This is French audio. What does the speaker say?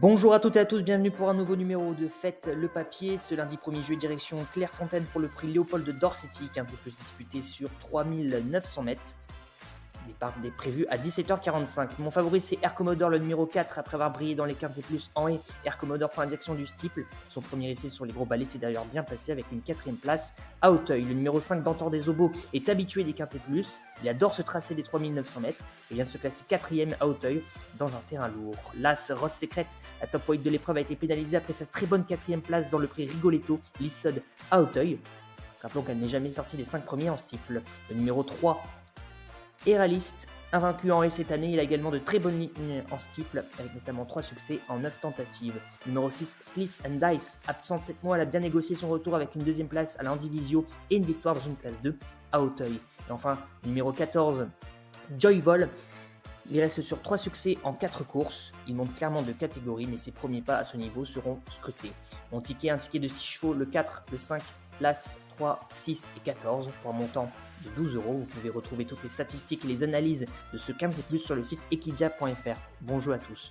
Bonjour à toutes et à tous, bienvenue pour un nouveau numéro de Fête le papier. Ce lundi 1er juillet, direction Clairefontaine pour le prix Léopold Dorsetti, un peu plus disputé sur 3900 mètres. Départ est prévu à 17h45. Mon favori, c'est Air Commodore, le numéro 4, après avoir brillé dans les quintés plus en haie. Air Commodore prend la direction du steeple. Son premier essai sur les gros balais s'est d'ailleurs bien passé avec une quatrième place à Hauteuil. Le numéro 5 d'Antor des Obos est habitué des quintés plus. Il adore se tracer des 3900 mètres et vient se classer quatrième à Hauteuil dans un terrain lourd. L'As Ross Secret, la top weight de l'épreuve, a été pénalisée après sa très bonne quatrième place dans le prix Rigoletto, listed à Hauteuil. Rappelons qu'elle n'est jamais sortie des 5 premiers en steeple. Le numéro 3 et réaliste. Invaincu en haie cette année, il a également de très bonnes lignes en steeple, avec notamment 3 succès en 9 tentatives. Numéro 6, Sliss and Dice, absent de 7 mois, elle a bien négocié son retour avec une deuxième place à l'Andivisio et une victoire dans une classe 2 à Hauteuil. Et enfin, numéro 14, Joy Vol. Il reste sur 3 succès en 4 courses. Il monte clairement de catégorie, mais ses premiers pas à ce niveau seront scrutés. Mon ticket, un ticket de 6 chevaux, le 4, le 5, place 3, 6 et 14 pour un montant de 12 euros. Vous pouvez retrouver toutes les statistiques et les analyses de ce quintet plus sur le site equidia.fr. Bonjour à tous.